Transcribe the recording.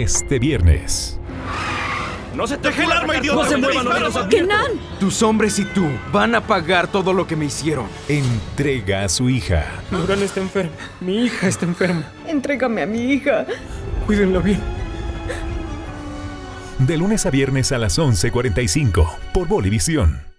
este viernes. ¡No se deje el arma, idiota! ¡No se muevan, no ¡Kenan! Tus hombres y tú van a pagar todo lo que me hicieron. Entrega a su hija. Muran está enferma. Mi hija está enferma. Entrégame a mi hija. Cuídenla bien. De lunes a viernes a las 11.45 por Bolivisión.